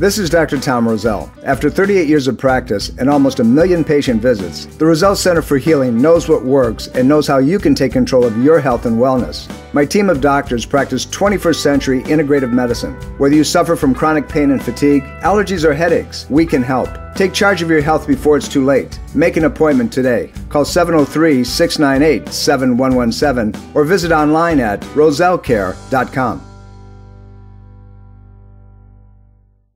This is Dr. Tom Roselle. After 38 years of practice and almost a million patient visits, the Roselle Center for Healing knows what works and knows how you can take control of your health and wellness. My team of doctors practice 21st century integrative medicine. Whether you suffer from chronic pain and fatigue, allergies, or headaches, we can help. Take charge of your health before it's too late. Make an appointment today. Call 703 698 7117 or visit online at rosellecare.com.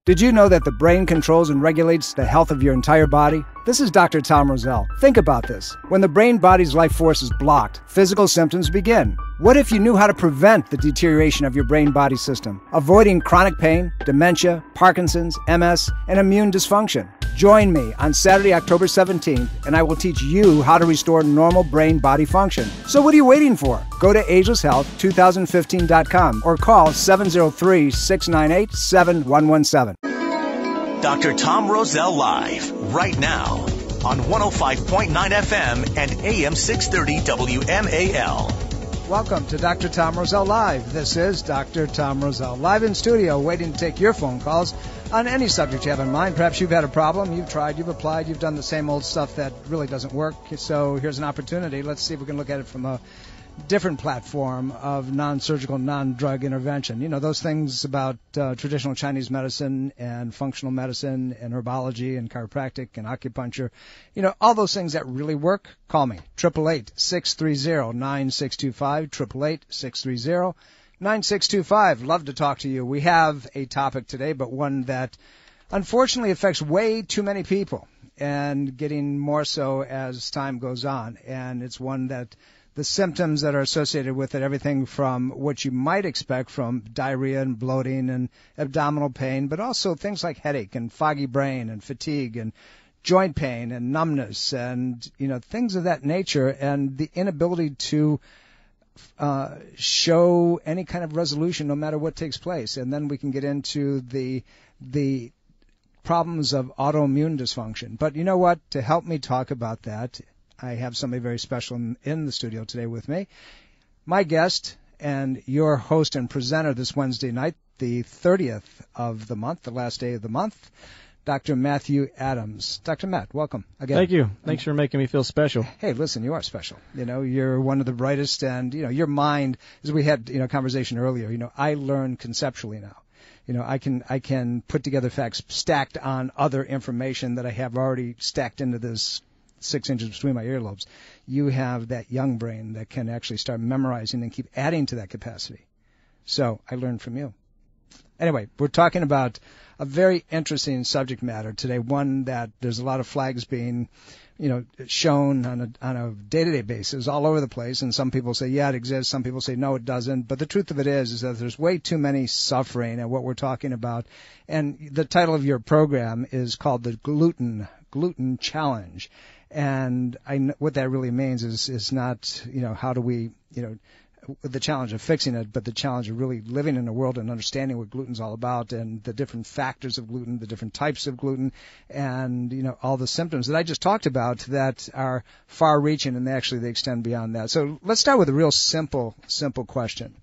Did you know that the brain controls and regulates the health of your entire body? This is Dr. Tom Roselle. Think about this. When the brain body's life force is blocked, physical symptoms begin. What if you knew how to prevent the deterioration of your brain body system, avoiding chronic pain, dementia, Parkinson's, MS, and immune dysfunction? Join me on Saturday, October 17th, and I will teach you how to restore normal brain body function. So, what are you waiting for? Go to agelesshealth2015.com or call 703 698 7117. Dr. Tom Roselle Live, right now, on 105.9 FM and AM 630 WMAL. Welcome to Dr. Tom Roselle Live. This is Dr. Tom Roselle, live in studio, waiting to take your phone calls on any subject you have in mind. Perhaps you've had a problem, you've tried, you've applied, you've done the same old stuff that really doesn't work. So here's an opportunity. Let's see if we can look at it from a different platform of non-surgical, non-drug intervention. You know, those things about uh, traditional Chinese medicine and functional medicine and herbology and chiropractic and acupuncture. You know, all those things that really work. Call me. Triple eight six three zero nine six two five. Triple eight six three zero nine six two five. Love to talk to you. We have a topic today, but one that unfortunately affects way too many people and getting more so as time goes on. And it's one that the symptoms that are associated with it, everything from what you might expect from diarrhea and bloating and abdominal pain, but also things like headache and foggy brain and fatigue and joint pain and numbness and you know things of that nature and the inability to uh, show any kind of resolution no matter what takes place. And then we can get into the the problems of autoimmune dysfunction. But you know what? To help me talk about that I have somebody very special in, in the studio today with me. My guest and your host and presenter this Wednesday night, the 30th of the month, the last day of the month, Dr. Matthew Adams. Dr. Matt, welcome again. Thank you. Thanks for making me feel special. Hey, listen, you are special. You know, you're one of the brightest and, you know, your mind, as we had, you know, conversation earlier, you know, I learn conceptually now. You know, I can, I can put together facts stacked on other information that I have already stacked into this six inches between my earlobes, you have that young brain that can actually start memorizing and keep adding to that capacity. So I learned from you. Anyway, we're talking about a very interesting subject matter today, one that there's a lot of flags being, you know, shown on a, on a day-to-day basis all over the place. And some people say, yeah, it exists. Some people say, no, it doesn't. But the truth of it is, is that there's way too many suffering and what we're talking about. And the title of your program is called the gluten, gluten challenge. And I, what that really means is, is not, you know, how do we, you know, the challenge of fixing it, but the challenge of really living in a world and understanding what gluten's all about and the different factors of gluten, the different types of gluten, and you know all the symptoms that I just talked about that are far-reaching and they actually they extend beyond that. So let's start with a real simple, simple question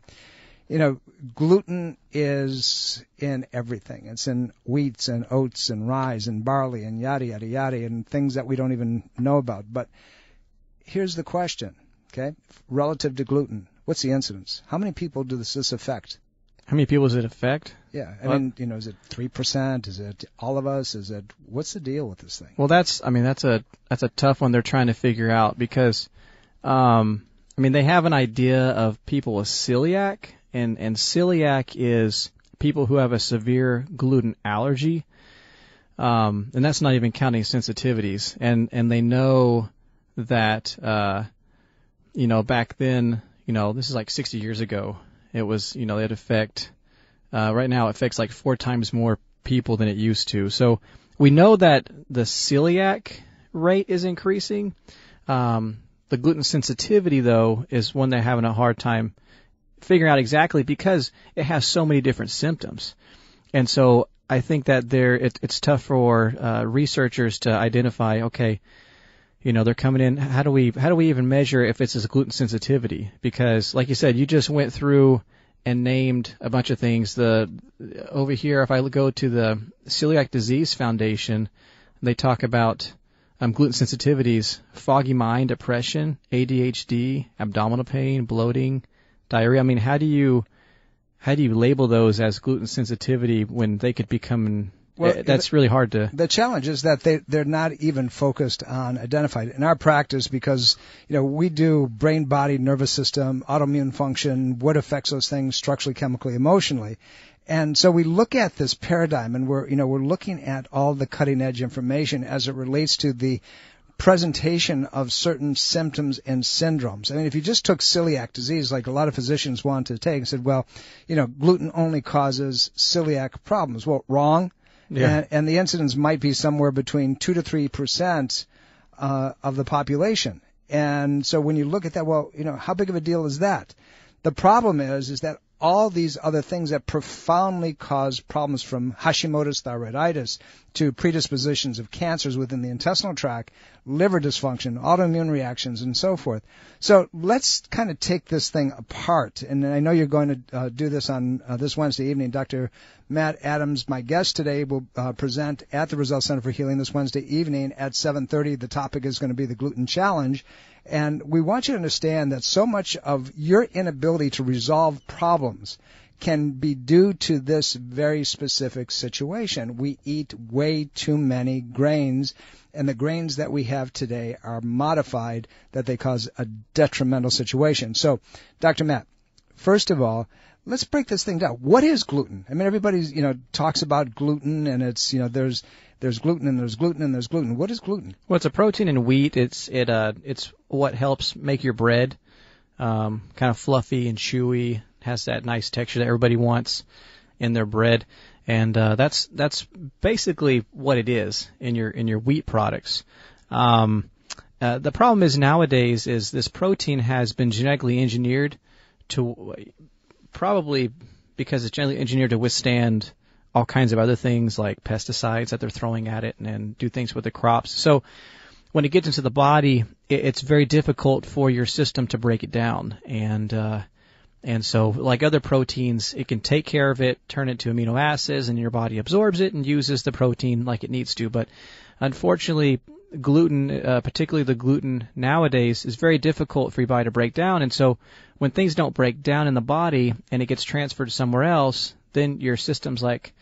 you know, gluten is in everything. It's in wheats and oats and rye and barley and yada yada yada and things that we don't even know about. But here's the question, okay? Relative to gluten, what's the incidence? How many people does this affect? How many people does it affect? Yeah, I well, mean, you know, is it three percent? Is it all of us? Is it what's the deal with this thing? Well, that's I mean that's a that's a tough one they're trying to figure out because, um, I mean they have an idea of people with celiac and and celiac is people who have a severe gluten allergy, um, and that's not even counting sensitivities. And and they know that uh, you know back then, you know this is like 60 years ago. It was you know it affect uh, right now it affects like four times more people than it used to. So we know that the celiac rate is increasing. Um, the gluten sensitivity, though, is one they're having a hard time figuring out exactly because it has so many different symptoms. And so I think that there it, it's tough for uh, researchers to identify. Okay, you know they're coming in. How do we how do we even measure if it's a gluten sensitivity? Because like you said, you just went through and named a bunch of things. The over here, if I go to the Celiac Disease Foundation, they talk about um, gluten sensitivities, foggy mind, depression, ADHD, abdominal pain, bloating, diarrhea. I mean, how do you how do you label those as gluten sensitivity when they could become well, eh, that's really hard to. The challenge is that they they're not even focused on identified in our practice because you know we do brain, body, nervous system, autoimmune function, what affects those things structurally, chemically, emotionally, and so we look at this paradigm and we're you know we're looking at all the cutting edge information as it relates to the presentation of certain symptoms and syndromes. I mean, if you just took celiac disease, like a lot of physicians want to take, and said, well, you know, gluten only causes celiac problems. Well, wrong. Yeah. And, and the incidence might be somewhere between 2 to 3% uh, of the population. And so when you look at that, well, you know, how big of a deal is that? The problem is, is that all these other things that profoundly cause problems from Hashimoto's thyroiditis to predispositions of cancers within the intestinal tract, liver dysfunction, autoimmune reactions, and so forth. So let's kind of take this thing apart. And I know you're going to uh, do this on uh, this Wednesday evening. Dr. Matt Adams, my guest today, will uh, present at the Roselle Center for Healing this Wednesday evening at 7:30. The topic is going to be the gluten challenge. And we want you to understand that so much of your inability to resolve problems can be due to this very specific situation. We eat way too many grains, and the grains that we have today are modified that they cause a detrimental situation. So, Dr. Matt, first of all, let's break this thing down. What is gluten? I mean, everybody's, you know, talks about gluten and it's, you know, there's, there's gluten and there's gluten and there's gluten. What is gluten? Well, it's a protein in wheat. It's, it, uh, it's what helps make your bread, um, kind of fluffy and chewy. Has that nice texture that everybody wants in their bread. And, uh, that's, that's basically what it is in your, in your wheat products. Um, uh, the problem is nowadays is this protein has been genetically engineered to probably because it's genetically engineered to withstand all kinds of other things like pesticides that they're throwing at it and, and do things with the crops. So when it gets into the body, it, it's very difficult for your system to break it down. And uh, and so, like other proteins, it can take care of it, turn it to amino acids, and your body absorbs it and uses the protein like it needs to. But unfortunately, gluten, uh, particularly the gluten nowadays, is very difficult for your body to break down. And so, when things don't break down in the body and it gets transferred somewhere else, then your system's like,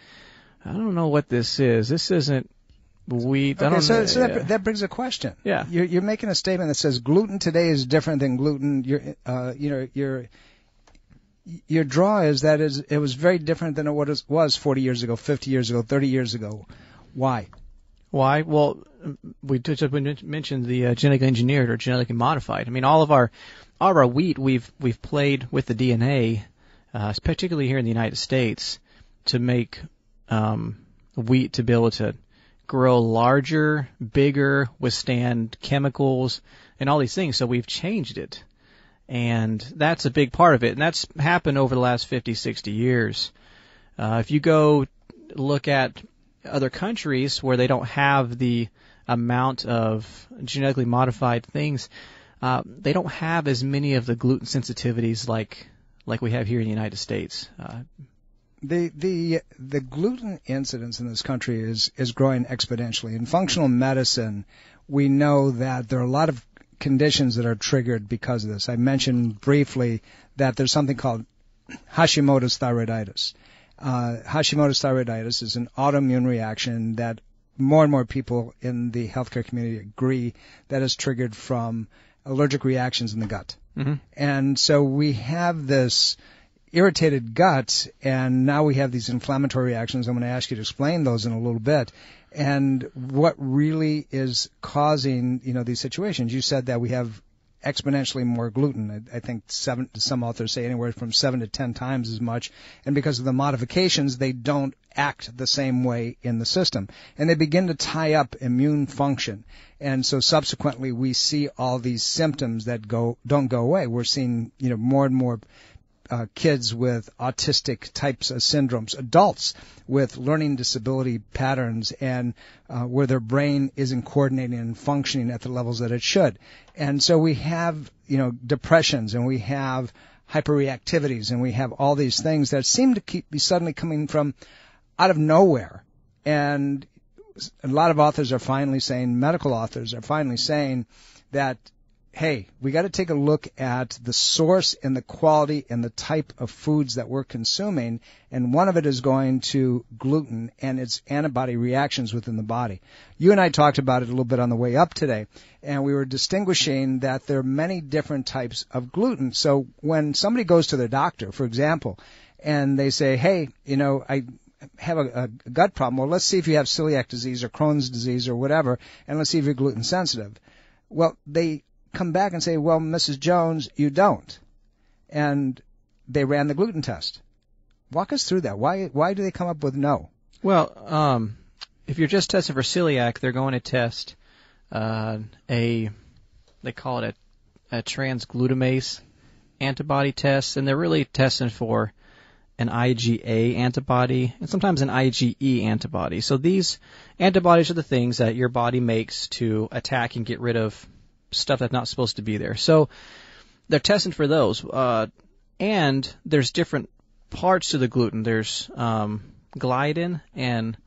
I don't know what this is. This isn't wheat. Okay, so, so that, that brings a question. Yeah. You're, you're making a statement that says gluten today is different than gluten. Your, uh, you know, your your draw is that is it was very different than what it was was 40 years ago, 50 years ago, 30 years ago. Why? Why? Well, we just mentioned the uh, genetically engineered or genetically modified. I mean, all of our all of our wheat we've we've played with the DNA, uh, particularly here in the United States, to make um, wheat to be able to grow larger, bigger, withstand chemicals and all these things. So we've changed it. And that's a big part of it. And that's happened over the last 50, 60 years. Uh, if you go look at other countries where they don't have the amount of genetically modified things, uh, they don't have as many of the gluten sensitivities like like we have here in the United States. Uh, the the the gluten incidence in this country is is growing exponentially. In functional medicine, we know that there are a lot of conditions that are triggered because of this. I mentioned briefly that there's something called Hashimoto's thyroiditis. Uh, Hashimoto's thyroiditis is an autoimmune reaction that more and more people in the healthcare community agree that is triggered from allergic reactions in the gut. Mm-hmm. And so we have this irritated gut, and now we have these inflammatory reactions. I'm going to ask you to explain those in a little bit. And what really is causing, you know, these situations? You said that we have exponentially more gluten. I, I think seven, some authors say anywhere from seven to ten times as much. And because of the modifications, they don't act the same way in the system. And they begin to tie up immune function. And so subsequently we see all these symptoms that go, don't go away. We're seeing, you know, more and more uh, kids with autistic types of syndromes, adults with learning disability patterns, and uh, where their brain isn't coordinating and functioning at the levels that it should. And so we have, you know, depressions and we have hyperreactivities and we have all these things that seem to keep be suddenly coming from out of nowhere. And a lot of authors are finally saying, medical authors are finally saying that hey, we got to take a look at the source and the quality and the type of foods that we're consuming. And one of it is going to gluten and its antibody reactions within the body. You and I talked about it a little bit on the way up today, and we were distinguishing that there are many different types of gluten. So when somebody goes to their doctor, for example, and they say, hey, you know, I, have a, a, gut problem. Well, let's see if you have celiac disease or Crohn's disease or whatever, and let's see if you're gluten sensitive. Well, they come back and say, well, Mrs. Jones, you don't. And they ran the gluten test. Walk us through that. Why, why do they come up with no? Well, um, if you're just testing for celiac, they're going to test uh, a, they call it a, a transglutaminase antibody test, and they're really testing for an IgA antibody and sometimes an IgE antibody. So these antibodies are the things that your body makes to attack and get rid of stuff that's not supposed to be there. So they're testing for those. Uh, and there's different parts to the gluten. There's um, gliadin and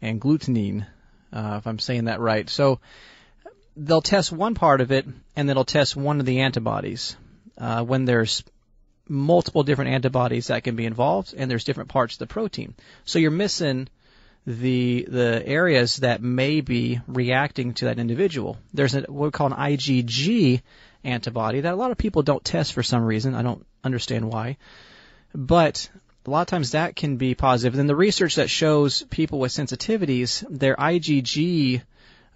and glutenine, uh, if I'm saying that right. So they'll test one part of it, and then they'll test one of the antibodies. Uh, when there's multiple different antibodies that can be involved, and there's different parts of the protein. So you're missing the the areas that may be reacting to that individual. There's a, what we call an IgG antibody that a lot of people don't test for some reason. I don't understand why, but a lot of times that can be positive. And the research that shows people with sensitivities, their IgG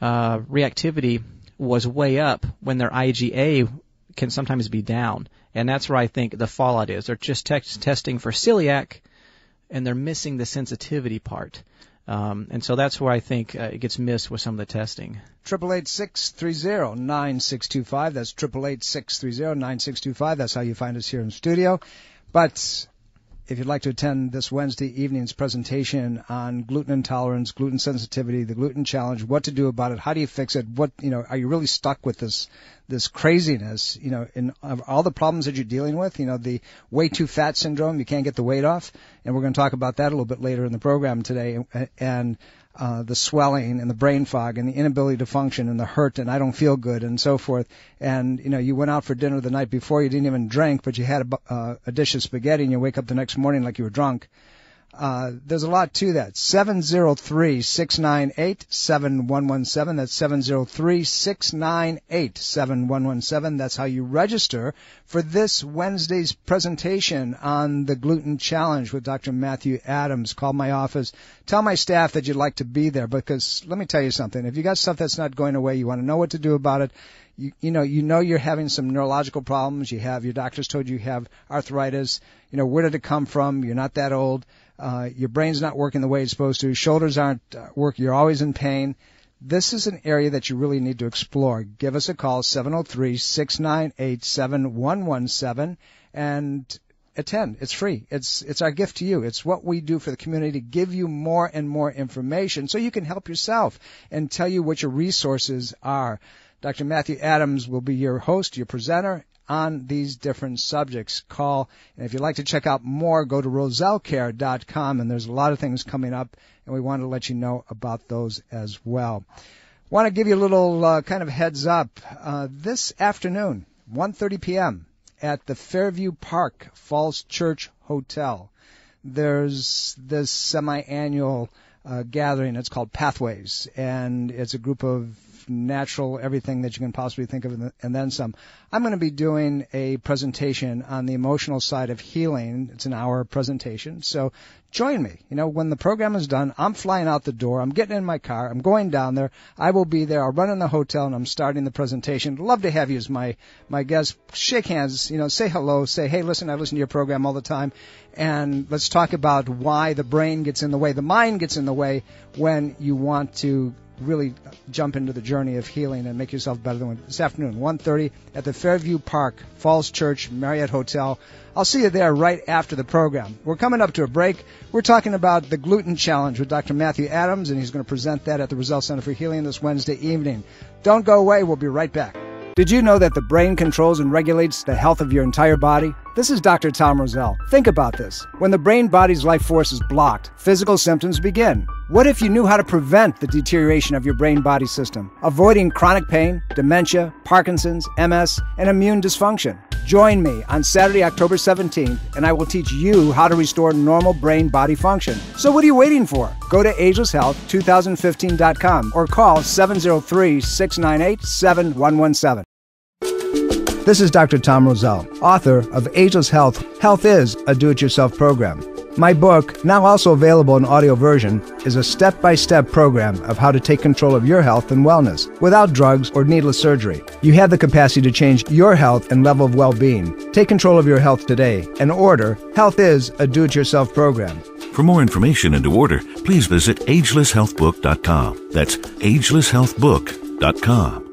uh, reactivity was way up when their IgA can sometimes be down. And that's where I think the fallout is. They're just te- testing for celiac and they're missing the sensitivity part. Um, and so that's where I think uh, it gets missed with some of the testing. Triple eight six three zero nine six two five. That's triple eight six three zero nine six two five. That's how you find us here in studio. But if you'd like to attend this Wednesday evening's presentation on gluten intolerance, gluten sensitivity, the gluten challenge, what to do about it, how do you fix it, what you know, are you really stuck with this this craziness, you know, in all the problems that you're dealing with, you know, the way too fat syndrome, you can't get the weight off, and we're going to talk about that a little bit later in the program today, and uh, the swelling and the brain fog and the inability to function and the hurt and I don't feel good and so forth. And you know, you went out for dinner the night before, you didn't even drink, but you had a, uh, a dish of spaghetti and you wake up the next morning like you were drunk. Uh, there's a lot to that. 703-698-7117. That's 703-698-7117. That's how you register for this Wednesday's presentation on the gluten challenge with Dr. Matthew Adams. Call my office. Tell my staff that you'd like to be there because let me tell you something. If you got stuff that's not going away, you want to know what to do about it. You, you know, you know you're having some neurological problems. You have, your doctors told you you have arthritis. You know, where did it come from? You're not that old uh, your brain's not working the way it's supposed to, shoulders aren't uh, working, you're always in pain. This is an area that you really need to explore. Give us a call, 703-698-7117, and attend. It's free. It's it's our gift to you. It's what we do for the community to give you more and more information so you can help yourself and tell you what your resources are. Dr. Matthew Adams will be your host, your presenter, on these different subjects. Call, and if you'd like to check out more, go to rosellecare.com, and there's a lot of things coming up, and we want to let you know about those as well. Want to give you a little uh, kind of heads up. Uh, this afternoon, 1:30 p.m. at the Fairview Park Falls Church Hotel, there's this semi-annual uh, gathering. It's called Pathways, and it's a group of natural everything that you can possibly think of and then some. I'm going to be doing a presentation on the emotional side of healing. It's an hour presentation. So join me. You know, when the program is done, I'm flying out the door. I'm getting in my car. I'm going down there. I will be there. I'll run in the hotel and I'm starting the presentation. Love to have you as my, my guest. Shake hands, you know, say hello, say, hey, listen, I listen to your program all the time. And let's talk about why the brain gets in the way, the mind gets in the way when you want to really jump into the journey of healing and make yourself better than this afternoon, 1.30 at the Fairview Park, Falls Church, Marriott Hotel. I'll see you there right after the program. We're coming up to a break. We're talking about the gluten challenge with Dr. Matthew Adams, and he's going to present that at the Roselle Center for Healing this Wednesday evening. Don't go away. We'll be right back. Did you know that the brain controls and regulates the health of your entire body? This is Dr. Tom Roselle. Think about this. When the brain body's life force is blocked, physical symptoms begin. What if you knew how to prevent the deterioration of your brain body system, avoiding chronic pain, dementia, Parkinson's, MS, and immune dysfunction? Join me on Saturday, October 17th, and I will teach you how to restore normal brain body function. So, what are you waiting for? Go to agelesshealth2015.com or call 703 698 7117. This is Dr. Tom Roselle, author of Ageless Health Health is a Do It Yourself program. My book, now also available in audio version, is a step by step program of how to take control of your health and wellness without drugs or needless surgery. You have the capacity to change your health and level of well being. Take control of your health today and order Health is a Do It Yourself program. For more information and to order, please visit agelesshealthbook.com. That's agelesshealthbook.com.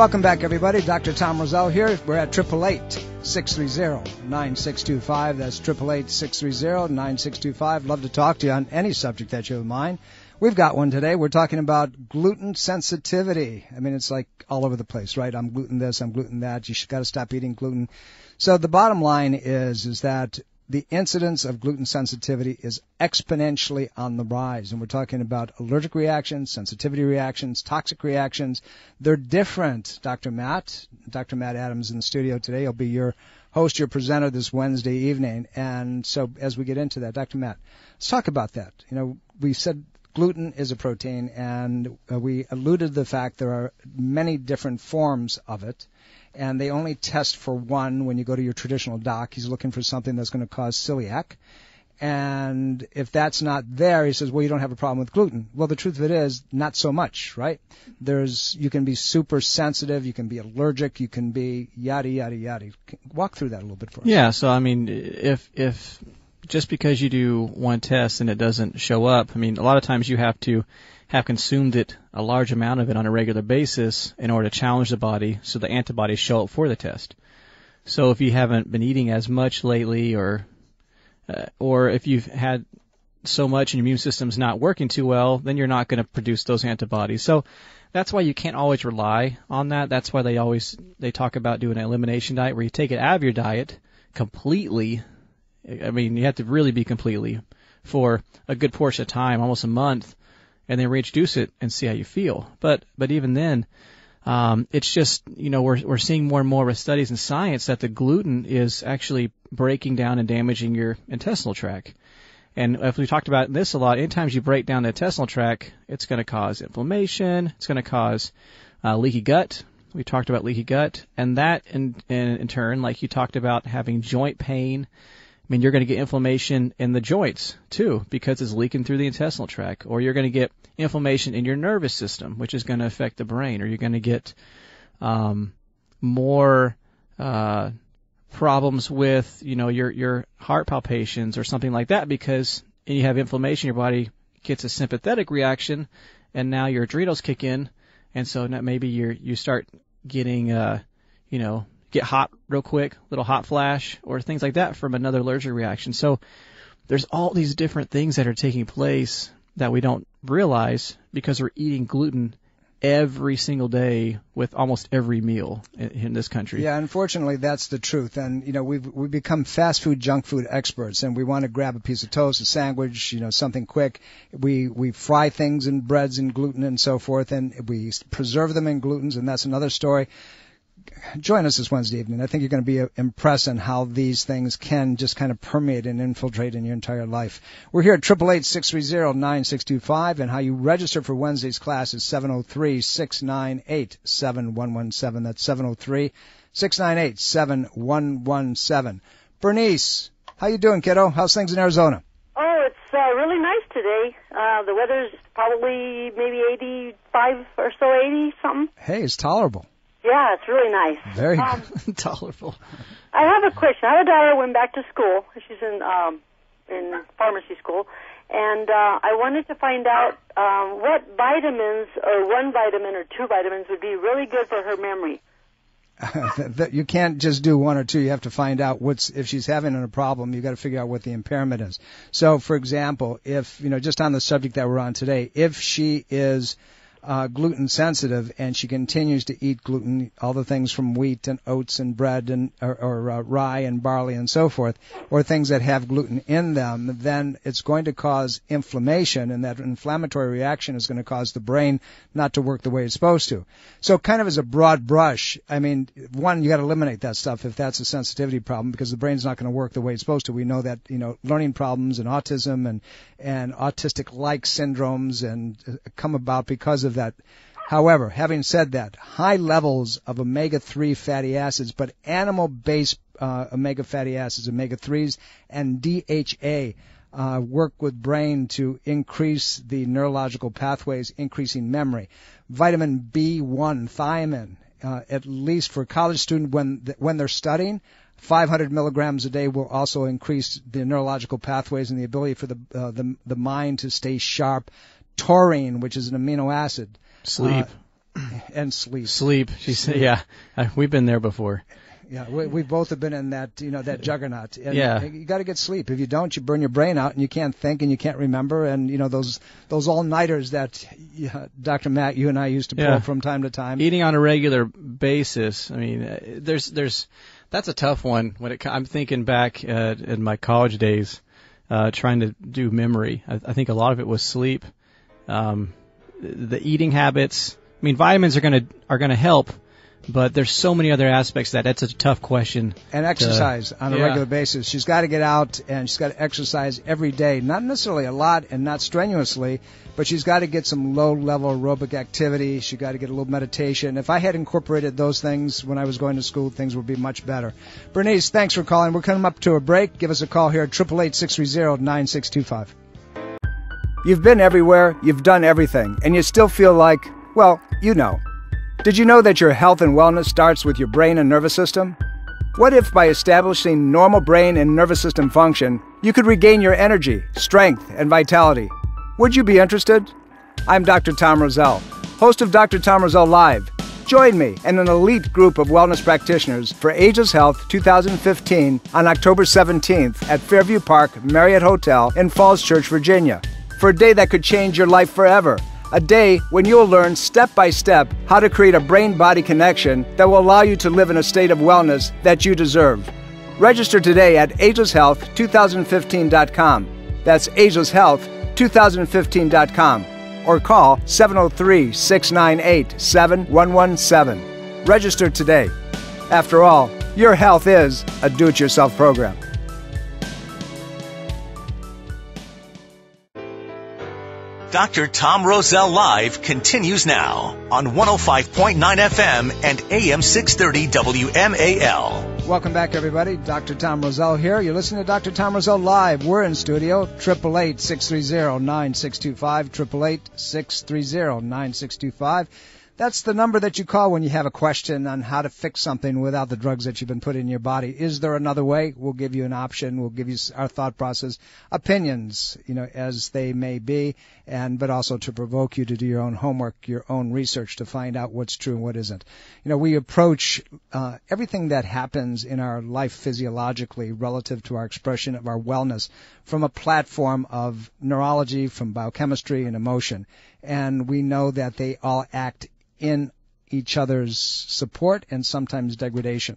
Welcome back, everybody. Dr. Tom Roselle here. We're at 888 630 9625. That's 888 630 9625. Love to talk to you on any subject that you have in mind. We've got one today. We're talking about gluten sensitivity. I mean, it's like all over the place, right? I'm gluten this, I'm gluten that. You got to stop eating gluten. So the bottom line is, is that the incidence of gluten sensitivity is exponentially on the rise. And we're talking about allergic reactions, sensitivity reactions, toxic reactions. They're different. Dr. Matt, Dr. Matt Adams in the studio today. He'll be your host, your presenter this Wednesday evening. And so as we get into that, Dr. Matt, let's talk about that. You know, we said gluten is a protein and uh, we alluded to the fact there are many different forms of it and they only test for one when you go to your traditional doc. He's looking for something that's going to cause celiac. And if that's not there, he says, well, you don't have a problem with gluten. Well, the truth of it is, not so much, right? There's, you can be super sensitive, you can be allergic, you can be yada, yada, yada. Walk through that a little bit for us. Yeah, so I mean, if, if, just because you do one test and it doesn't show up, I mean, a lot of times you have to have consumed it, a large amount of it on a regular basis in order to challenge the body so the antibodies show up for the test. So if you haven't been eating as much lately or uh, or if you've had so much and your immune system's not working too well, then you're not going to produce those antibodies. So that's why you can't always rely on that. That's why they always they talk about doing an elimination diet where you take it out of your diet completely. I mean, you have to really be completely for a good portion of time, almost a month, and then reintroduce it and see how you feel. But but even then, um, it's just you know we're we're seeing more and more with studies in science that the gluten is actually breaking down and damaging your intestinal tract. And if we talked about this a lot, anytime you break down the intestinal tract, it's going to cause inflammation. It's going to cause uh, leaky gut. We talked about leaky gut, and that in, in in turn, like you talked about having joint pain mean, you're going to get inflammation in the joints too because it's leaking through the intestinal tract, or you're going to get inflammation in your nervous system, which is going to affect the brain, or you're going to get um, more uh, problems with you know your your heart palpitations or something like that because you have inflammation, your body gets a sympathetic reaction, and now your adrenals kick in, and so maybe you you start getting uh, you know get hot real quick, little hot flash, or things like that from another allergic reaction. So there's all these different things that are taking place that we don't realize because we're eating gluten every single day with almost every meal in, in, this country. Yeah, unfortunately, that's the truth. And you know, we've we've become fast food, junk food experts, and we want to grab a piece of toast, a sandwich, you know, something quick. We we fry things in breads and gluten and so forth, and we preserve them in glutens, and that's another story join us this Wednesday evening. I think you're going to be uh, impressed on how these things can just kind of permeate and infiltrate in your entire life. We're here at 888-630-9625 and how you register for Wednesday's class is 703-698-7117. That's 703-698-7117. Bernice, how you doing, kiddo? How's things in Arizona? Oh, it's uh, really nice today. Uh, the weather's probably maybe 85 or so, 80 something. Hey, it's tolerable. Yeah, it's really nice. Very um, tolerable. I have a question. I have a daughter who went back to school. She's in um, in pharmacy school, and uh, I wanted to find out um, what vitamins or one vitamin or two vitamins would be really good for her memory. that you can't just do one or two. You have to find out what's if she's having a problem. You got to figure out what the impairment is. So, for example, if you know, just on the subject that we're on today, if she is uh, gluten sensitive and she continues to eat gluten, all the things from wheat and oats and bread and or, or uh, rye and barley and so forth, or things that have gluten in them, then it's going to cause inflammation, and that inflammatory reaction is going to cause the brain not to work the way it's supposed to. So, kind of as a broad brush, I mean, one, you got to eliminate that stuff if that's a sensitivity problem because the brain's not going to work the way it's supposed to. We know that you know learning problems and autism and and autistic-like syndromes and uh, come about because of that. However, having said that, high levels of omega-3 fatty acids, but animal-based uh, omega fatty acids, omega-3s, and DHA uh, work with brain to increase the neurological pathways, increasing memory. Vitamin B1, thiamine, uh, at least for college student when when they're studying, 500 milligrams a day will also increase the neurological pathways and the ability for the uh, the, the mind to stay sharp. Taurine, which is an amino acid, Sleep. uh, and sleep. Sleep. She said, yeah, uh, we've been there before. Yeah, we, we both have been in that, you know, that juggernaut. And Yeah. You got to get sleep. If you don't, you burn your brain out, and you can't think, and you can't remember, and you know those those all nighters that yeah, Dr. Matt, you and I used to pull Yeah. from time to time. Eating on a regular basis. I mean, uh, there's there's that's a tough one. When it I'm thinking back uh, in my college days, uh, trying to do memory. I, I think a lot of it was sleep, um, the eating habits. I mean, vitamins are gonna are gonna help, but there's so many other aspects that that's a tough question. and exercise on a yeah. regular basis. She's got to get out and she's got to exercise every day. Not necessarily a lot and not strenuously, but she's got to get some low level aerobic activity. She's got to get a little meditation. If I had incorporated those things when I was going to school, things would be much better. Bernice, thanks for calling. We're coming up to a break. Give us a call here at 888 You've been everywhere, you've done everything, and you still feel like, well, you know. Did you know that your health and wellness starts with your brain and nervous system? What if by establishing normal brain and nervous system function, you could regain your energy, strength, and vitality? Would you be interested? I'm Dr. Tom Roselle, host of Dr. Tom Roselle Live. Join me and an elite group of wellness practitioners for Ageless Health 2015 on October 17th at Fairview Park Marriott Hotel in Falls Church, Virginia, for a day that could change your life forever. A day when you'll learn step by step how to create a brain body connection that will allow you to live in a state of wellness that you deserve. Register today at agelesshealth2015.com. That's agelesshealth2015.com or call 703 698 7117. Register today. After all, your health is a do it yourself program. Dr. Tom Roselle Live continues now on 105.9 FM and AM 630 WMAL. Welcome back, everybody. Dr. Tom Roselle here. You're listening to Dr. Tom Roselle live. We're in studio. Triple eight six three zero nine six two five. Triple eight six three zero nine six two five. That's the number that you call when you have a question on how to fix something without the drugs that you've been putting in your body. Is there another way? We'll give you an option. We'll give you our thought process, opinions, you know, as they may be, and but also to provoke you to do your own homework, your own research to find out what's true and what isn't. You know, we approach uh, everything that happens in our life physiologically relative to our expression of our wellness from a platform of neurology, from biochemistry and emotion, and we know that they all act in each other's support and sometimes degradation.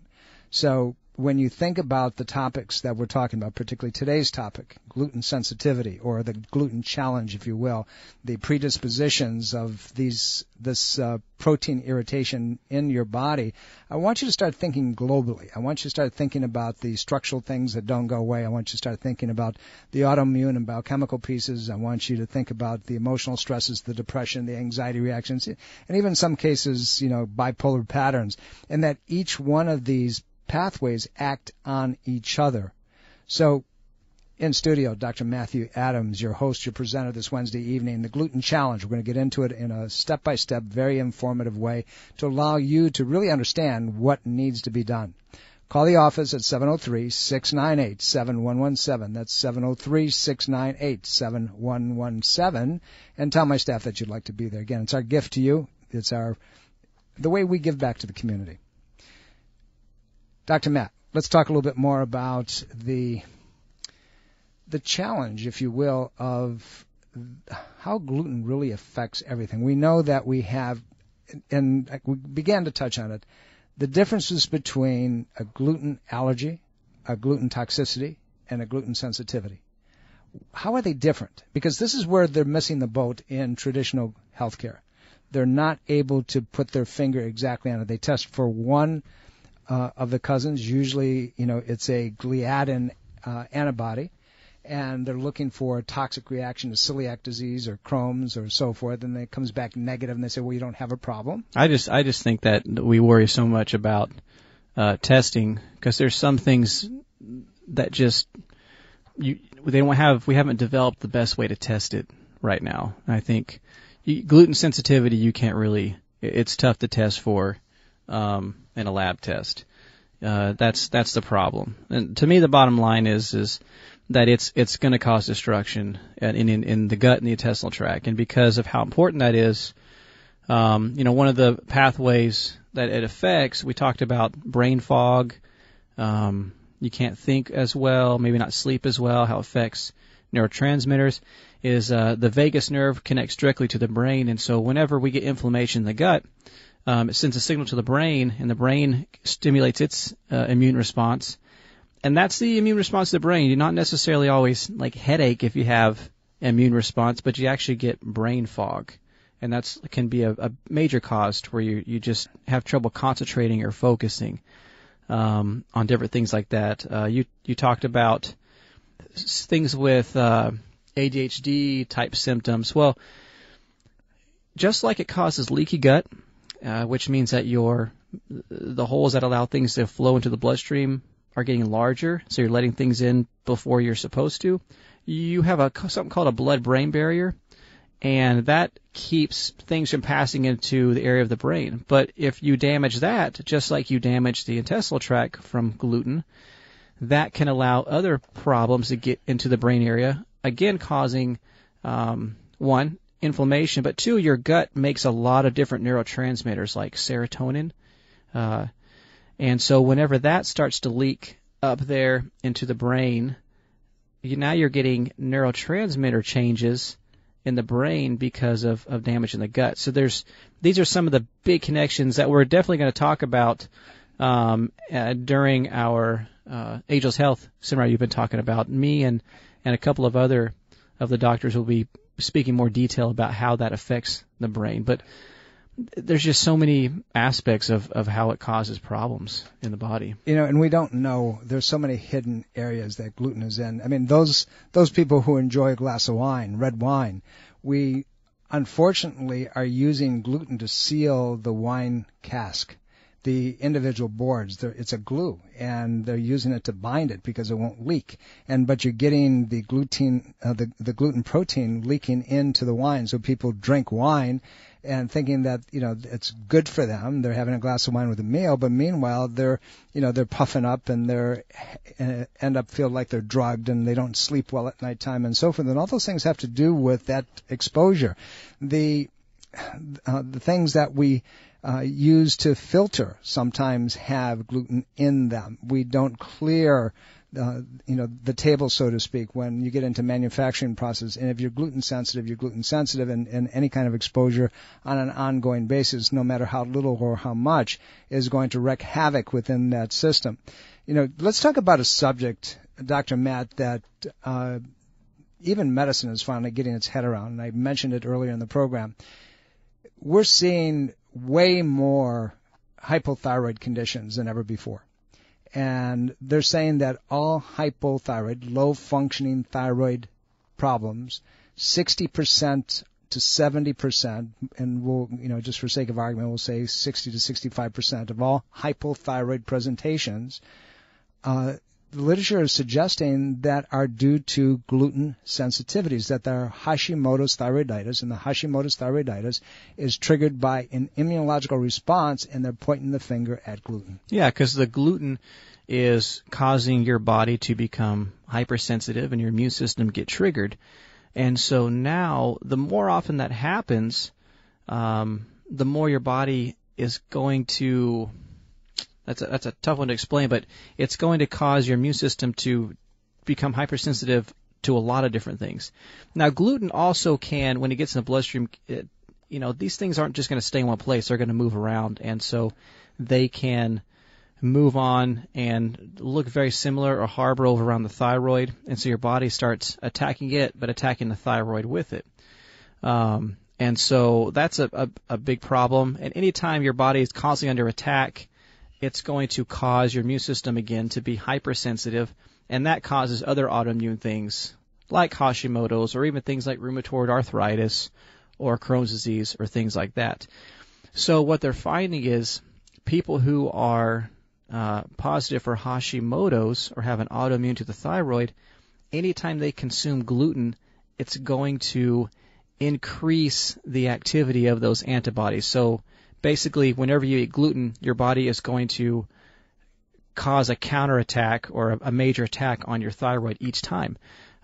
So when you think about the topics that we're talking about, particularly today's topic, gluten sensitivity or the gluten challenge, if you will, the predispositions of these this uh, protein irritation in your body, I want you to start thinking globally. I want you to start thinking about the structural things that don't go away. I want you to start thinking about the autoimmune and biochemical pieces. I want you to think about the emotional stresses, the depression, the anxiety reactions, and even in some cases, you know, bipolar patterns, and that each one of these pathways act on each other. So, in studio, Dr. Matthew Adams, your host, your presenter this Wednesday evening, the Gluten Challenge. We're going to get into it in a step by step, very informative way to allow you to really understand what needs to be done. Call the office at 703 698 7117. That's 703 698 7117. And tell my staff that you'd like to be there. Again, it's our gift to you. It's our, the way we give back to the community. Dr. Matt, let's talk a little bit more about the the challenge, if you will, of how gluten really affects everything. We know that we have, and we began to touch on it, the differences between a gluten allergy, a gluten toxicity, and a gluten sensitivity. How are they different? Because this is where they're missing the boat in traditional healthcare. They're not able to put their finger exactly on it. They test for one uh, of the cousins. Usually, you know, it's a gliadin uh, antibody, and they're looking for a toxic reaction to celiac disease or Crohn's or so forth, and it comes back negative, and they say, well, you don't have a problem. I just, I just think that we worry so much about uh, testing because there's some things that just you they don't have we haven't developed the best way to test it right now. I think gluten sensitivity you can't really it's tough to test for um, in a lab test. Uh, that's that's the problem. And to me, the bottom line is is that it's it's going to cause destruction in, in in the gut and the intestinal tract, and because of how important that is, um, you know, one of the pathways that it affects, we talked about brain fog, um, you can't think as well, maybe not sleep as well, how it affects neurotransmitters is uh, the vagus nerve connects directly to the brain, and so whenever we get inflammation in the gut, um, it sends a signal to the brain, and the brain stimulates its uh, immune response, and that's the immune response to the brain. You're not necessarily always like headache if you have immune response, but you actually get brain fog, and that can be a, a major cause where you you just have trouble concentrating or focusing um, on different things like that. Uh, you you talked about things with uh, ADHD type symptoms. Well, just like it causes leaky gut, uh, which means that your the holes that allow things to flow into the bloodstream are getting larger, so you're letting things in before you're supposed to. You have a something called a blood-brain barrier, and that keeps things from passing into the area of the brain. But if you damage that, just like you damage the intestinal tract from gluten, that can allow other problems to get into the brain area, again causing um, one inflammation, but two, your gut makes a lot of different neurotransmitters like serotonin, uh, and so whenever that starts to leak up there into the brain, you, now you're getting neurotransmitter changes in the brain because of, of damage in the gut. So there's these are some of the big connections that we're definitely going to talk about um, uh, during our uh, Ageless Health seminar you've been talking about. Me and and a couple of other of the doctors will be speaking more detail about how that affects the brain. But there's just so many aspects of, of how it causes problems in the body. You know, and we don't know. There's so many hidden areas that gluten is in. I mean, those those people who enjoy a glass of wine, red wine, we unfortunately are using gluten to seal the wine cask the individual boards. It's a glue, and they're using it to bind it because it won't leak. And but you're getting the gluten, uh, the the gluten protein leaking into the wine. So people drink wine and thinking that you know it's good for them. They're having a glass of wine with a meal, but meanwhile they're you know they're puffing up and they're uh, end up feel like they're drugged and they don't sleep well at nighttime and so forth. And all those things have to do with that exposure. The uh, the things that we uh, use to filter sometimes have gluten in them. We don't clear uh, you know the table, so to speak, when you get into manufacturing process. And if you're gluten sensitive, you're gluten sensitive, and, and any kind of exposure on an ongoing basis, no matter how little or how much, is going to wreak havoc within that system. You know, let's talk about a subject, Dr. Matt, that uh, even medicine is finally getting its head around. And I mentioned it earlier in the program. We're seeing way more hypothyroid conditions than ever before. And they're saying that all hypothyroid, low functioning thyroid problems, 60% to 70%, and we'll, you know, just for sake of argument, we'll say 60 to 65% of all hypothyroid presentations, uh, the literature is suggesting that are due to gluten sensitivities, that their Hashimoto's thyroiditis, and the Hashimoto's thyroiditis is triggered by an immunological response, and they're pointing the finger at gluten. Yeah, because the gluten is causing your body to become hypersensitive and your immune system get triggered. And so now, the more often that happens, um, the more your body is going to that's a, that's a tough one to explain, but it's going to cause your immune system to become hypersensitive to a lot of different things. Now, gluten also can, when it gets in the bloodstream, it, you know, these things aren't just going to stay in one place; they're going to move around, and so they can move on and look very similar or harbor over around the thyroid, and so your body starts attacking it, but attacking the thyroid with it. Um, and so that's a, a, a big problem. And anytime your body is constantly under attack, it's going to cause your immune system again to be hypersensitive, and that causes other autoimmune things like Hashimoto's or even things like rheumatoid arthritis or Crohn's disease or things like that. So what they're finding is people who are uh, positive for Hashimoto's or have an autoimmune to the thyroid, anytime they consume gluten, it's going to increase the activity of those antibodies. So basically, whenever you eat gluten, your body is going to cause a counterattack or a, major attack on your thyroid each time.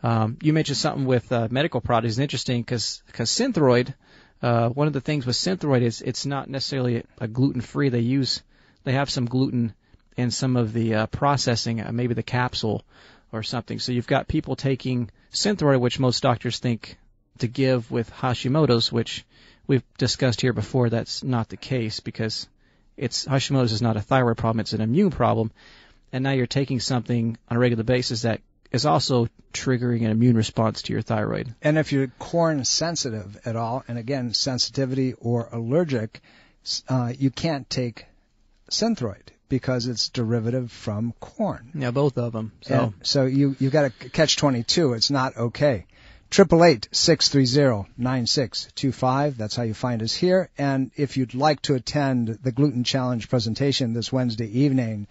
Um, you mentioned something with uh, medical products. It's interesting because because Synthroid, uh, one of the things with Synthroid is it's not necessarily a gluten free. They use they have some gluten in some of the uh, processing, uh, maybe the capsule or something. So you've got people taking Synthroid, which most doctors think to give with Hashimoto's, which we've discussed here before. That's not the case because it's Hashimoto's is not a thyroid problem; it's an immune problem. And now you're taking something on a regular basis that is also triggering an immune response to your thyroid. And if you're corn sensitive at all, and again, sensitivity or allergic, uh, you can't take Synthroid because it's derivative from corn. Yeah, both of them. So, and so you you got to catch 22. It's not okay. Triple eight six three zero nine six two five. That's how you find us here. And if you'd like to attend the Gluten Challenge presentation this Wednesday evening,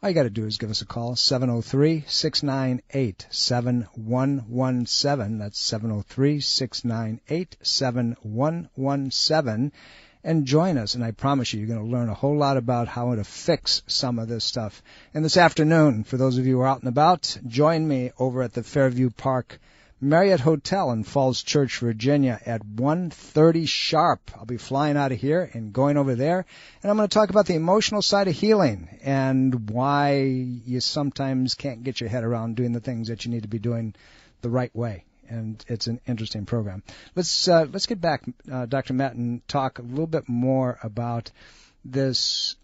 all you got to do is give us a call, 703-698-7117. That's 703-698-7117. And join us, and I promise you, you're going to learn a whole lot about how to fix some of this stuff. And this afternoon, for those of you who are out and about, join me over at the Fairview Park Marriott Hotel in Falls Church, Virginia at 1:30 sharp. I'll be flying out of here and going over there, and I'm going to talk about the emotional side of healing and why you sometimes can't get your head around doing the things that you need to be doing the right way. And it's an interesting program. Let's uh, let's get back, uh, Dr. Matt, and talk a little bit more about this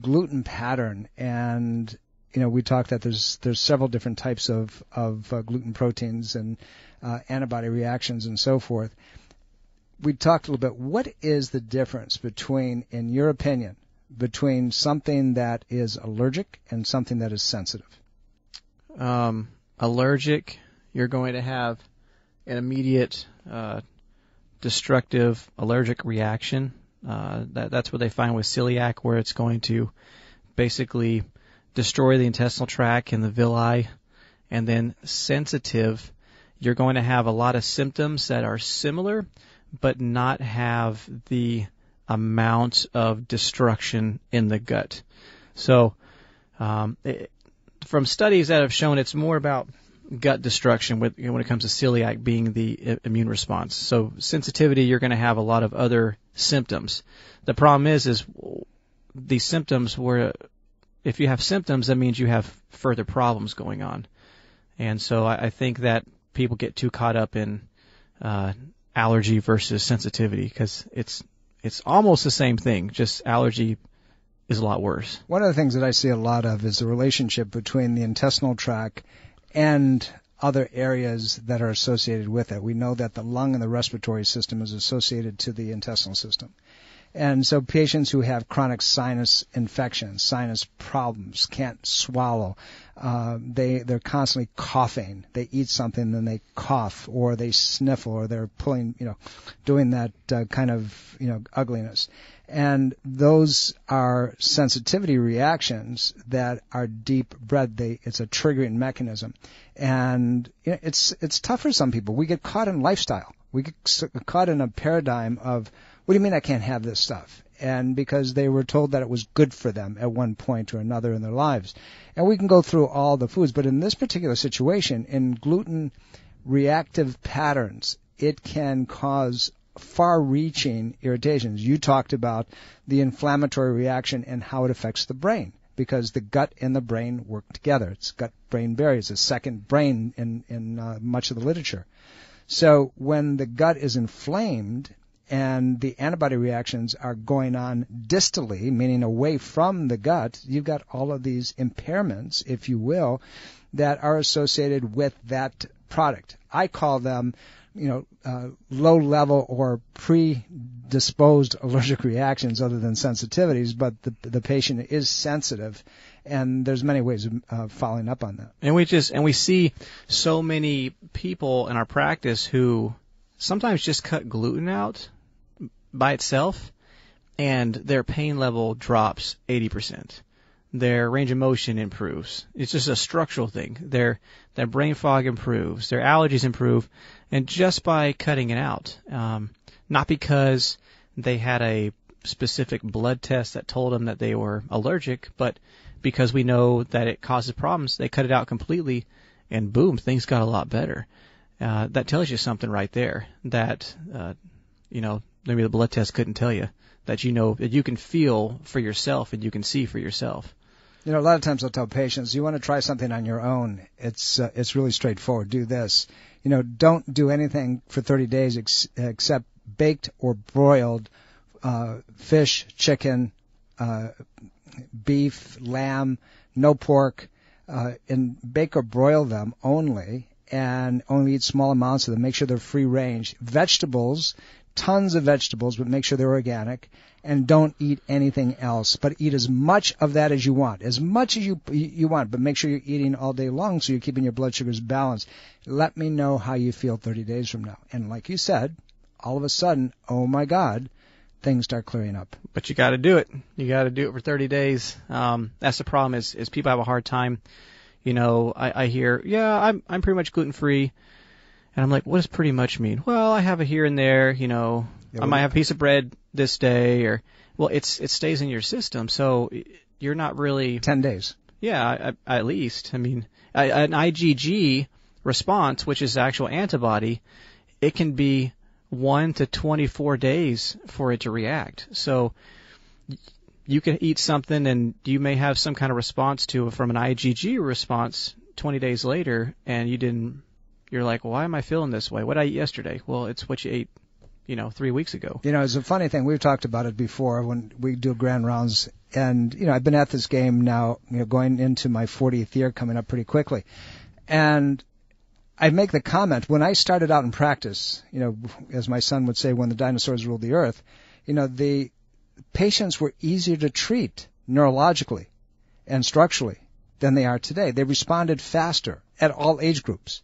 gluten pattern and you know, we talked that there's there's several different types of of uh, gluten proteins and uh, antibody reactions and so forth. We talked a little bit. What is the difference between, in your opinion, between something that is allergic and something that is sensitive? Um, allergic, you're going to have an immediate uh, destructive allergic reaction. Uh, that, that's what they find with celiac, where it's going to basically destroy the intestinal tract and the villi. And then sensitive, you're going to have a lot of symptoms that are similar, but not have the amount of destruction in the gut. So, um, it, from studies that have shown it's more about gut destruction with, you know, when it comes to celiac being the immune response. So sensitivity, you're going to have a lot of other symptoms. The problem is, is these symptoms were if you have symptoms, that means you have further problems going on. And so I, I think that people get too caught up in uh, allergy versus sensitivity because it's it's almost the same thing. Just allergy is a lot worse. One of the things that I see a lot of is the relationship between the intestinal tract and other areas that are associated with it. We know that the lung and the respiratory system is associated to the intestinal system. And so patients who have chronic sinus infections, sinus problems, can't swallow, uh, they they're constantly coughing. They eat something, then they cough, or they sniffle, or they're pulling, you know, doing that uh, kind of you know ugliness. And those are sensitivity reactions that are deep bred. They it's a triggering mechanism, and you know, it's it's tough for some people. We get caught in lifestyle. We get caught in a paradigm of what do you mean I can't have this stuff? And because they were told that it was good for them at one point or another in their lives. And we can go through all the foods, but in this particular situation, in gluten reactive patterns, it can cause far reaching irritations. You talked about the inflammatory reaction and how it affects the brain. because the gut and the brain work together. It's gut-brain barrier. It's a second brain in in uh, much of the literature. So when the gut is inflamed and the antibody reactions are going on distally, meaning away from the gut, you've got all of these impairments, if you will, that are associated with that product. I call them, you know, uh, low level or predisposed allergic reactions other than sensitivities, but the, the patient is sensitive and there's many ways of uh, following up on that. And we just and we see so many people in our practice who sometimes just cut gluten out by itself, and their pain level drops 80%. Their range of motion improves. It's just a structural thing. Their their brain fog improves. Their allergies improve, and just by cutting it out, um, not because they had a specific blood test that told them that they were allergic, but because we know that it causes problems, they cut it out completely, and boom, things got a lot better. Uh, that tells you something right there. That uh, you know maybe the blood test couldn't tell you. That you know that you can feel for yourself and you can see for yourself. You know, a lot of times I'll tell patients, you want to try something on your own. It's uh, it's really straightforward. Do this. You know, don't do anything for 30 days ex- except baked or broiled uh, fish, chicken, uh, beef, lamb, no pork, uh, and bake or broil them only, and only eat small amounts of them. Make sure they're free range. Vegetables, tons of vegetables, but make sure they're organic. And don't eat anything else, but eat as much of that as you want, as much as you you want, but make sure you're eating all day long so you're keeping your blood sugars balanced. Let me know how you feel 30 days from now. And like you said, all of a sudden, oh my God, things start clearing up. But you got to do it. You got to do it for 30 days. Um, that's the problem is, is people have a hard time. You know, I, I hear, yeah, I'm, I'm pretty much gluten free. And I'm like, what does pretty much mean? Well, I have it here and there, you know, yeah, I might have a piece of bread this day or, well, it's, it stays in your system. So you're not really. 10 days. Yeah, at least. I mean, an IgG response, which is the actual antibody, it can be 1 to 24 days for it to react. So you can eat something and you may have some kind of response to it from an IgG response 20 days later and you didn't you're like, why am I feeling this way? What I eat yesterday? Well, it's what you ate, you know, three weeks ago. You know, it's a funny thing. We've talked about it before when we do grand rounds. And, you know, I've been at this game now, you know, going into my 40th year coming up pretty quickly. And I make the comment when I started out in practice, you know, as my son would say, when the dinosaurs ruled the earth, you know, the patients were easier to treat neurologically and structurally than they are today. They responded faster at all age groups.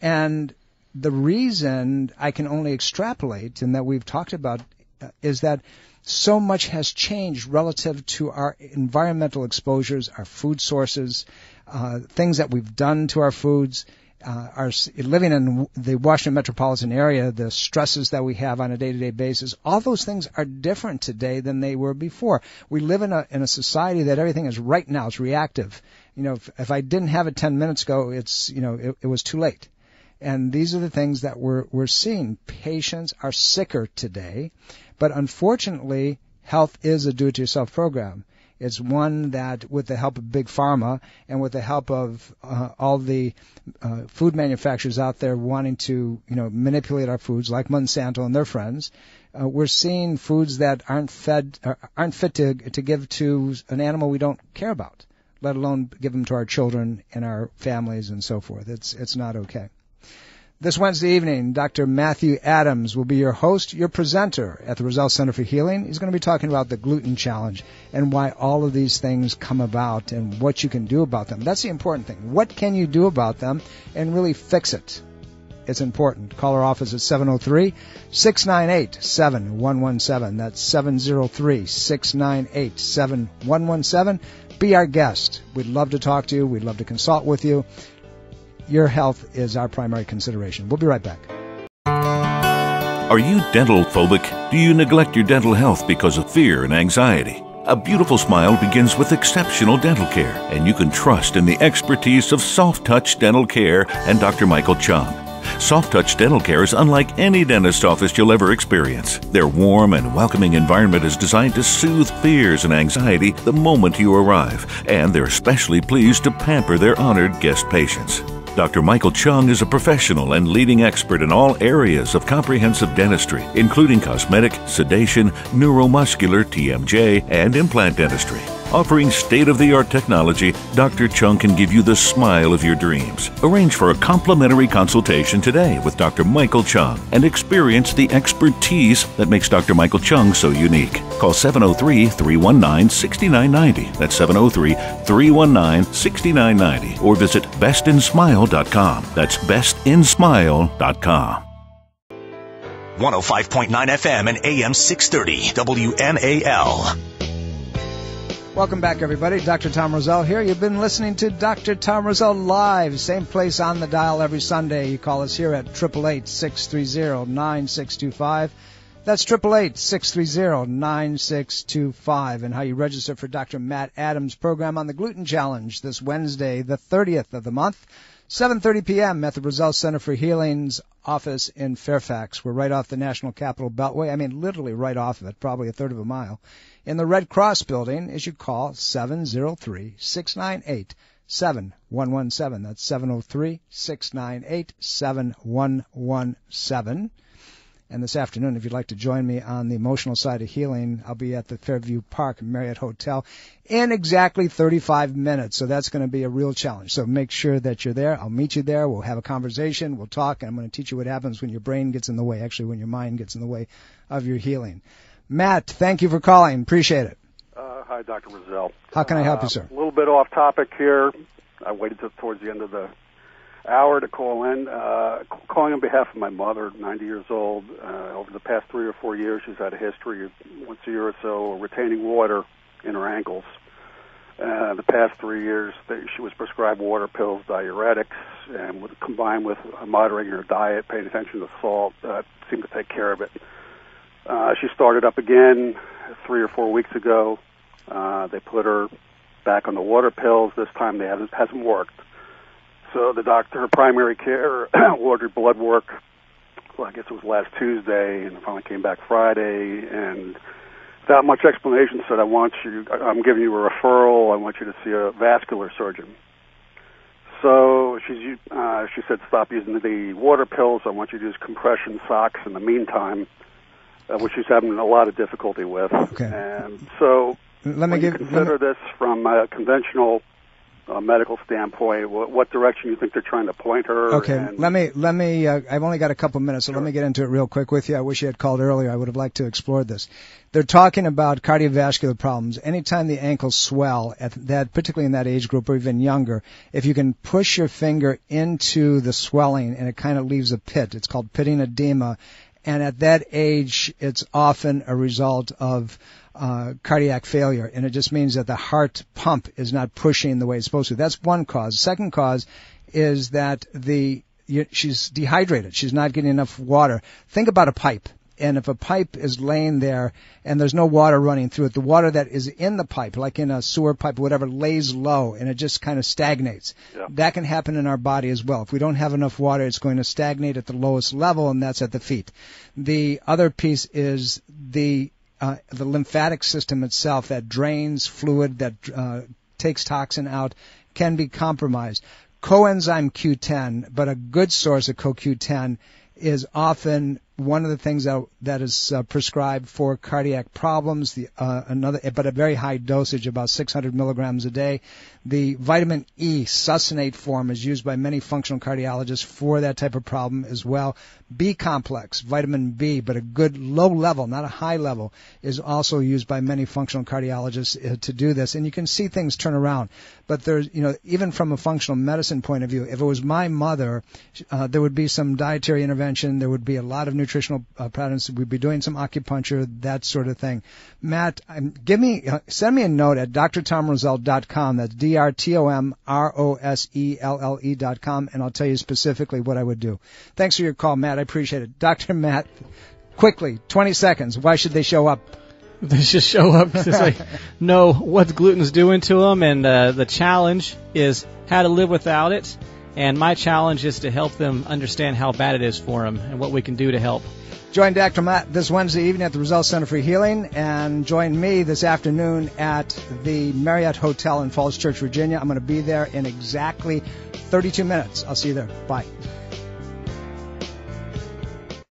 And the reason I can only extrapolate and that we've talked about uh, is that so much has changed relative to our environmental exposures, our food sources, uh, things that we've done to our foods uh, are living in the Washington metropolitan area, the stresses that we have on a day-to-day basis, all those things are different today than they were before. We live in a in a society that everything is right now, it's reactive. You know, if, if I didn't have it 10 minutes ago, it's you know it, it was too late. And these are the things that we're we're seeing. Patients are sicker today, but unfortunately, health is a do-it-yourself program. It's one that, with the help of big pharma and with the help of uh, all the uh, food manufacturers out there wanting to, you know, manipulate our foods, like Monsanto and their friends, uh, we're seeing foods that aren't fed, uh, aren't fit to to give to an animal we don't care about, let alone give them to our children and our families and so forth. It's it's not okay. This Wednesday evening, Dr. Matthew Adams will be your host, your presenter at the Roselle Center for Healing. He's going to be talking about the gluten challenge and why all of these things come about and what you can do about them. That's the important thing. What can you do about them and really fix it? It's important. Call our office at 703 698 7117. That's 703 698 7117. Be our guest. We'd love to talk to you. We'd love to consult with you your health is our primary consideration. We'll be right back. Are you dental phobic? Do you neglect your dental health because of fear and anxiety? A beautiful smile begins with exceptional dental care, and you can trust in the expertise of Soft Touch Dental Care and Dr. Michael Chung. Soft Touch Dental Care is unlike any dentist office you'll ever experience. Their warm and welcoming environment is designed to soothe fears and anxiety the moment you arrive, and they're especially pleased to pamper their honored guest patients. Dr. Michael Chung is a professional and leading expert in all areas of comprehensive dentistry, including cosmetic, sedation, neuromuscular, TMJ, and implant dentistry. Offering state of the art technology, Dr. Chung can give you the smile of your dreams. Arrange for a complimentary consultation today with Dr. Michael Chung and experience the expertise that makes Dr. Michael Chung so unique. Call 703 319 6990. That's 703 319 6990. Or visit bestinsmile.com. That's bestinsmile.com. 105.9 FM and AM 630 WMAL. Welcome back, everybody. Dr. Tom Roselle here. You've been listening to Dr. Tom Roselle live, same place on the dial every Sunday. You call us here at 888-630-9625. That's 888-630-9625. And how you register for Dr. Matt Adams' program on the Gluten Challenge this Wednesday, the 30th of the month. 7:30 p.m. at the Roselle Center for Healing's office in Fairfax. We're right off the National Capital Beltway. I mean, literally right off of it, probably a third of a mile. In the Red Cross building, is you call 703-698-7117. That's 703-698-7117. And this afternoon, if you'd like to join me on the emotional side of healing, I'll be at the Fairview Park Marriott Hotel in exactly 35 minutes. So that's going to be a real challenge. So make sure that you're there. I'll meet you there. We'll have a conversation. We'll talk. And I'm going to teach you what happens when your brain gets in the way, actually, when your mind gets in the way of your healing. Matt, thank you for calling. Appreciate it. Uh, hi, Dr. Roselle. How can I help you, sir? Uh, a little bit off topic here. I waited till towards the end of the hour to call in. Uh, calling on behalf of my mother, 90 years old. Uh, over the past three or four years, she's had a history of once a year or so retaining water in her ankles. Uh, the past three years, she was prescribed water pills, diuretics, and with, combined with moderating her diet, paying attention to salt, uh, seemed to take care of it. Uh, she started up again three or four weeks ago. Uh, they put her back on the water pills. This time they haven't hasn't worked. So the doctor, her primary care, ordered blood work. Well, I guess it was last Tuesday, and finally came back Friday. And without much explanation, said, "I want you. I'm giving you a referral. I want you to see a vascular surgeon." So she's uh, she said, "Stop using the water pills. I want you to use compression socks in the meantime." uh, which she's having a lot of difficulty with. Okay. And so, let me give. you consider me- this from a conventional uh, medical standpoint, what, what direction you think they're trying to point her? Okay, and- let me let me. Uh, I've only got a couple minutes, so let me get into it real quick with you. I wish you had called earlier. I would have liked to explore this. They're talking about cardiovascular problems. Anytime the ankles swell, at that particularly in that age group or even younger, if you can push your finger into the swelling and it kind of leaves a pit, it's called pitting edema. And at that age, it's often a result of uh, cardiac failure, and it just means that the heart pump is not pushing the way it's supposed to. That's one cause. Second cause is that the you, she's dehydrated. She's not getting enough water. Think about a pipe. And if a pipe is laying there and there's no water running through it, the water that is in the pipe, like in a sewer pipe, whatever, lays low and it just kind of stagnates. Yeah. That can happen in our body as well. If we don't have enough water, it's going to stagnate at the lowest level, and that's at the feet. The other piece is the uh, the lymphatic system itself that drains fluid, that uh, takes toxin out, can be compromised. Coenzyme Q10, but a good source of CoQ10 is often one of the things that that is uh, prescribed for cardiac problems. The uh, another, but a very high dosage, about 600 milligrams a day. The vitamin E succinate form is used by many functional cardiologists for that type of problem as well. B complex, vitamin B, but a good low level, not a high level, is also used by many functional cardiologists uh, to do this. And you can see things turn around. But there's, you know, even from a functional medicine point of view, if it was my mother, uh, there would be some dietary intervention. There would be a lot of nutritional uh, patterns. We'd be doing some acupuncture, that sort of thing. Matt, um, give me, uh, send me a note at drtomroselle.com. That's D-R-T-O-M-R-O-S-E-L-L-E dot com, and I'll tell you specifically what I would do. Thanks for your call, Matt. I appreciate it. Dr. Matt, quickly, 20 seconds. Why should they show up? They just show up to say, know what gluten's doing to them, and uh, the challenge is how to live without it. And my challenge is to help them understand how bad it is for them and what we can do to help. Join Dr. Matt this Wednesday evening at the Roselle Center for Healing, and join me this afternoon at the Marriott Hotel in Falls Church, Virginia. I'm going to be there in exactly 32 minutes. I'll see you there. Bye.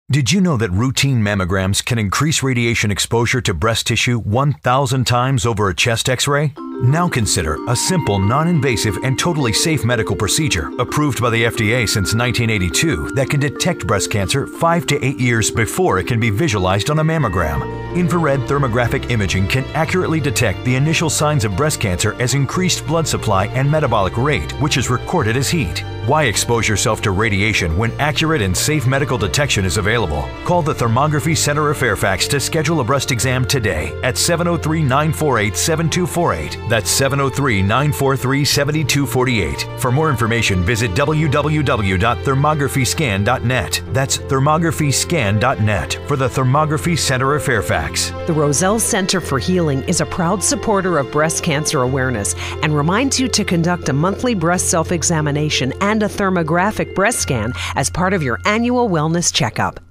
Did you know that routine mammograms can increase radiation exposure to breast tissue 1,000 times over a chest x ray? Now consider a simple, non invasive, and totally safe medical procedure approved by the FDA since 1982 that can detect breast cancer 5 to 8 years before it can be visualized on a mammogram. Infrared thermographic imaging can accurately detect the initial signs of breast cancer as increased blood supply and metabolic rate, which is recorded as heat. Why expose yourself to radiation when accurate and safe medical detection is available? Call the Thermography Center of Fairfax to schedule a breast exam today at 703 948 7248. That's 703 943 7248. For more information, visit www.thermographyscan.net. That's thermographyscan.net for the Thermography Center of Fairfax. The Roselle Center for Healing is a proud supporter of breast cancer awareness and reminds you to conduct a monthly breast self examination and a thermographic breast scan as part of your annual wellness checkup.